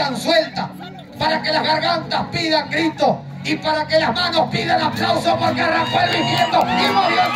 pidan suelta, para que las gargantas pidan grito y para que las manos pidan aplauso porque arrancó el viviendo y murió